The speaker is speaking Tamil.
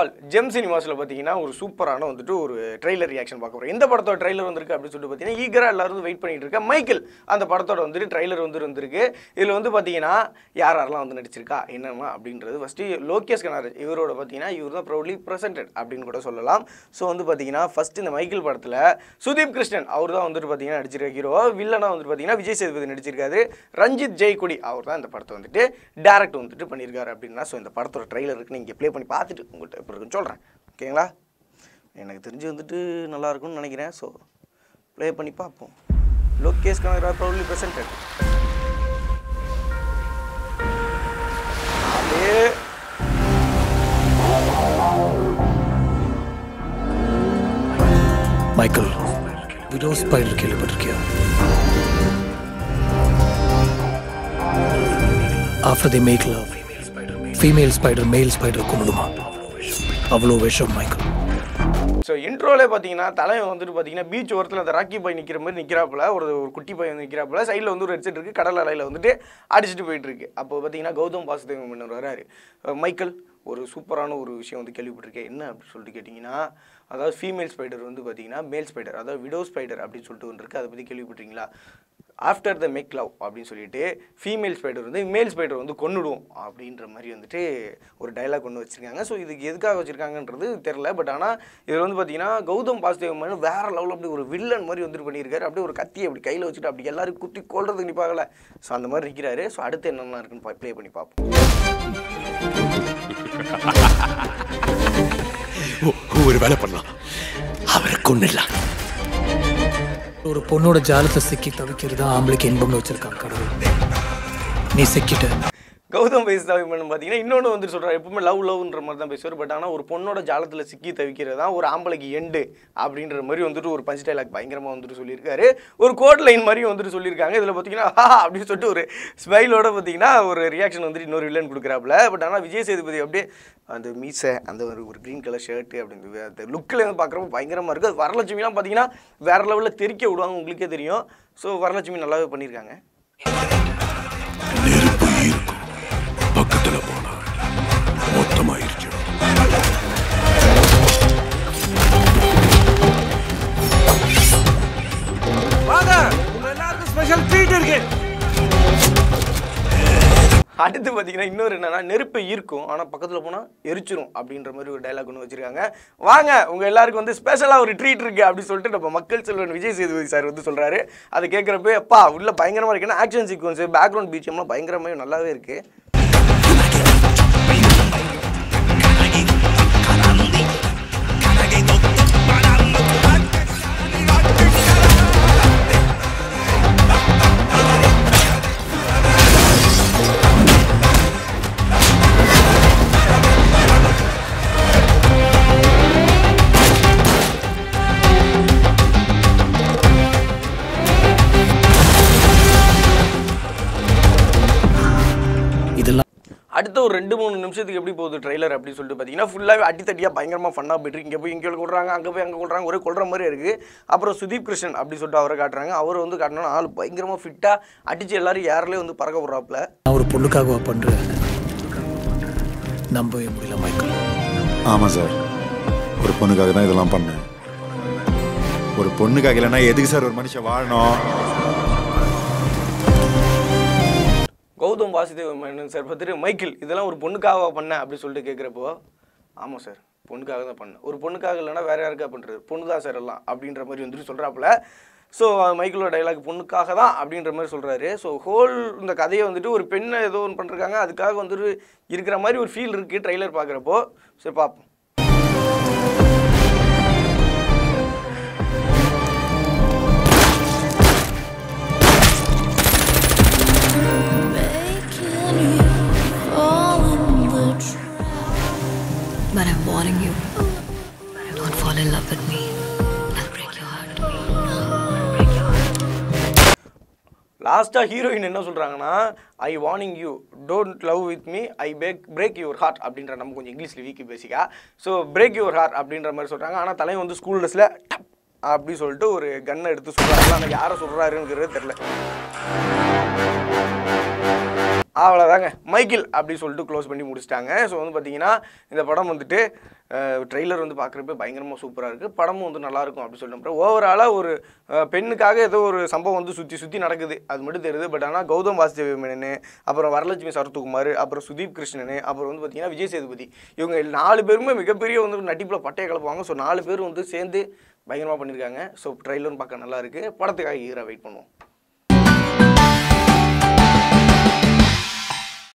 ஆல் ஜெம் சினிமாஸில் பார்த்தீங்கன்னா ஒரு சூப்பரான வந்துட்டு ஒரு ட்ரெய்லர் ரியாக்ஷன் பார்க்க போகிறோம் எந்த படத்தோட ட்ரெய்லர் வந்திருக்கு அப்படின்னு சொல்லிட்டு பார்த்தீங்கன்னா ஈகராக எல்லாரும் வெயிட் பண்ணிட்டு இருக்கேன் மைக்கேல் அந்த படத்தோட வந்துட்டு ட்ரெய்லர் வந்து இருந்திருக்கு. இதில் வந்து பார்த்தீங்கன்னா யார் யாரெல்லாம் வந்து நடிச்சிருக்கா என்னென்னா அப்படின்றது ஃபஸ்ட்டு லோகேஷ் கனாரஜ் இவரோட பார்த்தீங்கன்னா இவர் தான் ப்ரௌட்லி ப்ரெசென்டட் அப்படின்னு கூட சொல்லலாம். ஸோ வந்து பார்த்தீங்கன்னா ஃபஸ்ட் இந்த மைக்கேல் படத்தில் சுதீப் கிருஷ்ணன் அவர் தான் வந்துட்டு பார்த்தீங்கன்னா நடிச்சிருக்க ஹீரோ வில்லனாக வந்துட்டு பார்த்தீங்கன்னா விஜய் சேதுபதி நடிச்சிருக்காரு. ரஞ்சித் ஜெய்குடி அவர் தான் இந்த படத்தை வந்துட்டு டேரக்ட் வந்துட்டு பண்ணியிருக்காரு அப்படின்னா ஸோ இந்த படத்தோட ட்ரெய்லருக்கு நீங்கள் ப்ளே பண்ணி பார்த்துட்டு உங்கள்கிட்ட எப்படி இருக்குன்னு சொல்கிறேன் ஓகேங்களா? எனக்கு தெரிஞ்சு வந்துட்டு நல்லா இருக்கும்னு நினைக்கிறேன். ஸோ ப்ளே பண்ணி பார்ப்போம். Lokesh Kanagaraj proudly presented Michael widow spider கேள்விப்பட்டிருக்கியா? After the make love female spider male spider கும்பிடுமா? அவ்வளோ விஷம் மைக்கேல் ஸோ இன்ட்ரோலே பார்த்தீங்கன்னா தலைவன் வந்துட்டு பார்த்தீங்கன்னா பீச் ஓரத்தில் அந்த ராக்கி பாய் நிற்கிற மாதிரி நிற்கிறாப்புல ஒரு ஒரு குட்டி பையன் நிற்கிறாப்புல சைடில் வந்து ஒரு ஹெட்செட் இருக்குது கடல் அலையில் வந்துட்டு அடிச்சுட்டு போயிட்டு இருக்கு. அப்போ பார்த்தீங்கன்னா கௌதம் வாசுதேவன் மன்னர் வராரு மைக்கேல் ஒரு சூப்பரான ஒரு விஷயம் வந்து கேள்விப்பட்டிருக்கேன். என்ன அப்படின்னு சொல்லிட்டு கேட்டிங்கன்னா அதாவது ஃபீமேல் ஸ்பைடர் வந்து பார்த்தீங்கன்னா மேல் ஸ்பைடர் அதாவது விடோ ஸ்பைடர் அப்படின்னு சொல்லிட்டு ஒன்று இருக்குது அதை பற்றி கேள்விப்பட்டிருக்கீங்களா? ஆஃப்டர் த மேக் லவ் அப்படின்னு சொல்லிட்டு ஃபீமேல் ஸ்பைடர் வந்து மேல் ஸ்பைடர் வந்து கொன்னுடும் அப்படின்ற மாதிரி வந்துட்டு ஒரு டைலாக் ஒன்று வச்சுருக்காங்க. ஸோ இதுக்கு எதுக்காக வச்சுருக்காங்கன்றது தெரில பட் ஆனால் இதில் வந்து பார்த்தீங்கன்னா கௌதம் பாஸ்தேவ் மாதிரி வேற லெவலில் அப்படி ஒரு வில்லன் மாதிரி வந்துட்டு பண்ணியிருக்காரு. அப்படியே ஒரு கத்தி அப்படி கையில் வச்சுட்டு அப்படி எல்லாரும் குத்தி கொள்றதுக்கு நிற்பாங்கல்ல ஸோ அந்த மாதிரி நிற்கிறாரு ஸோ அடுத்து என்னென்ன இருக்குன்னு ப்ளே பண்ணி பார்ப்போம். ஒரு வேலை பண்ணலாம். அவரை கொண்டுலாம் ஒரு பொண்ணோட ஜாலத்தை சிக்கி தவிக்கிறது தான் ஆம்பளைக்கு இன்பம்னு வச்சிருக்காங்க கடவுள். நீ சிக்கிட்ட. கௌதம் பேசுதாவி மேடம் பார்த்தீங்கன்னா இன்னொன்று வந்து சொல்கிறார் எப்பவுமே லவ் லவ்ன்ற மாதிரி தான் பேசுவார். பட் ஆனால் ஒரு பொண்ணோட ஜாலத்தில் சிக்கி தவிக்கிறது தான் ஒரு ஆம்பளைக்கு எண்டு அப்படின்ற மாதிரி வந்துட்டு ஒரு பஞ்ச் டைலாக் பயங்கரமாக வந்துட்டு சொல்லியிருக்காரு. ஒரு கோட் லைன் மாதிரியும் வந்துட்டு சொல்லியிருக்காங்க. இதில் பார்த்தீங்கன்னா "ஹா" அப்படின்னு சொல்லிட்டு ஒரு ஸ்மைலோட பார்த்தீங்கன்னா ஒரு ரியாக்ஷன் வந்துட்டு இன்னொரு வில்லன் கொடுக்குறாப்புல. பட் ஆனால் விஜய் சேதுபதி அப்படியே அந்த மீசை அந்த ஒரு ஒரு க்ரீன் கலர் ஷர்ட்டு அப்படின்னு அந்த லுக்கில் வந்து பார்க்குறப்ப பயங்கரமாக இருக்குது அது வரலட்சுமிலாம் பார்த்தீங்கன்னா வேற லெவலில் தெறிக்க விடுவாங்க உங்களுக்கே தெரியும். ஸோ வரலட்சுமி நல்லாவே பண்ணியிருக்காங்க. அடுத்து பார்த்தீங்கன்னா இன்னொரு என்னன்னா நெருப்பை ஈர்க்கும் ஆனால் பக்கத்தில் போனால் எரிச்சிரும் அப்படின்ற மாதிரி ஒரு டைலாக் ஒன்று வச்சிருக்காங்க. வாங்க உங்கள் எல்லாருக்கும் வந்து ஸ்பெஷலாக ஒரு ட்ரீட் இருக்குது அப்படின்னு சொல்லிட்டு நம்ம மக்கள் செல்வன் விஜய் சேதுபதி சார் வந்து சொல்கிறாரு அதை கேட்குறப்ப அப்பா உள்ள பயங்கரமாக இருக்குன்னா ஆக்ஷன் சீக்வன்ஸ் பேக்ரவுண்ட் பீச்சம்லாம் பயங்கரமாக நல்லாவே இருக்குது ஒரு ரெண்டு மூணு நிமிஷத்துக்கு எப்படி போகுது ட்ரைலர் அப்படின்னு சொல்லிட்டு பார்த்தீங்கன்னா ஃபுல்லாகவே அடித்தடியாக பயங்கரமாக ஃபன்னாக போயிட்டு இங்கே போய் இங்கே கொள்றாங்க அங்கே போய் அங்கே கொள்றாங்க ஒரே கொள்ற மாதிரி இருக்குது அப்புறம் சுதீப் கிருஷ்ணன் அப்படி சொல்லிட்டு அவரை காட்டுறாங்க. அவர் வந்து காட்டினா ஆள் பயங்கரமாக ஃபிட்டாக அடித்து எல்லாரும் யாரிலே வந்து பறக்க விட்றாப்புல. நான் ஒரு பொண்ணுக்காகவா பண்றேன். நம்பவே முடியல மைக்கேல் ஆமாம் சார் ஒரு பொண்ணுக்காக தான் இதெல்லாம் பண்ணேன். ஒரு பொண்ணுக்காக இல்லைன்னா எதுக்கு சார் ஒரு மனுஷன் வாழணும்? கௌதம் வாசுதேவ மேனன் சார். பார்த்துட்டு மைக்கேல் இதெல்லாம் ஒரு பொண்ணுக்காக பண்ண? அப்படின்னு சொல்லிட்டு கேட்குறப்போ ஆமாம் சார் பொண்ணுக்காக தான் பண்ணேன். ஒரு பொண்ணுக்காக இல்லைன்னா வேற யாருக்கா பண்ணுறது பொண்ணு தான் சார் எல்லாம். அப்படின்ற மாதிரி வந்துட்டு சொல்கிறாப்புல ஸோ மைக்கேலோட டைலாக் பொண்ணுக்காக தான் அப்படின்ற மாதிரி சொல்கிறாரு ஸோ ஹோல் இந்த கதையை வந்துட்டு ஒரு பெண்ணை ஏதோ ஒன்று பண்ணுறாங்க அதுக்காக வந்துட்டு இருக்கிற மாதிரி ஒரு ஃபீல் இருக்குது ட்ரைலர் பார்க்குறப்போ. சரி பார்ப்போம். லாஸ்ட்டாக ஹீரோயின் என்ன சொல்கிறாங்கன்னா I warning you don't love with me I back break your heart அப்படின்ற நம்ம கொஞ்சம் இங்கிலீஷில் வீக்கி பேசிக்கா. ஸோ பிரேக் யுவர் ஹார்ட் அப்படின்ற மாதிரி சொல்கிறாங்க ஆனால் தலைவன் வந்து ஸ்கூல் ட்ரெஸ்ஸில் டப் அப்படி சொல்லிட்டு ஒரு கன்னை எடுத்து சொல்கிறாங்க ஆனால் யாரை சொல்கிறாருங்கிறது தெரில அவ்வளோதாங்க மைக்கேல் அப்படி சொல்லிட்டு க்ளோஸ் பண்ணி முடிச்சிட்டாங்க. ஸோ வந்து பார்த்தீங்கன்னா இந்த படம் வந்துட்டு ட்ரெய்லர் வந்து பார்க்குறப்ப பயங்கரமாக சூப்பராக இருக்குது படமும் வந்து நல்லாயிருக்கும் அப்படின்னு சொல்லிட்டு ஓவராலாக ஒரு பெண்ணுக்காக ஏதோ ஒரு சம்பவம் வந்து சுற்றி சுற்றி நடக்குது. அது மட்டும் தெரியுது. பட் ஆனால் கௌதம் வாசுதேவ மேனன் அப்புறம் வரலட்சுமி சரத்குமார் அப்புறம் சுதீப் கிருஷ்ணன் அப்புறம் வந்து பார்த்திங்கன்னா விஜய் சேதுபதி. இவங்க நாலு பேருமே மிகப்பெரிய வந்து நட்டிப்பில் பட்டையை கலப்புவாங்க. ஸோ நாலு பேர் வந்து சேர்ந்து பயங்கரமாக பண்ணியிருக்காங்க ஸோ ட்ரெய்லரும் பார்க்க நல்லா இருக்குது படத்துக்காக ஈராக வெயிட் பண்ணுவோம்.